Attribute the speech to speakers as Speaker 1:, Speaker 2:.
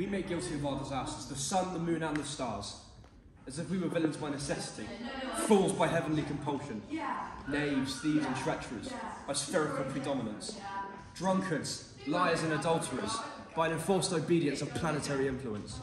Speaker 1: We make guilty of our disasters, the sun, the moon, and the stars, as if we were villains by necessity, fools by heavenly compulsion, knaves, thieves, and treacherers by spherical predominance, drunkards, liars, and adulterers by an enforced obedience of planetary influence.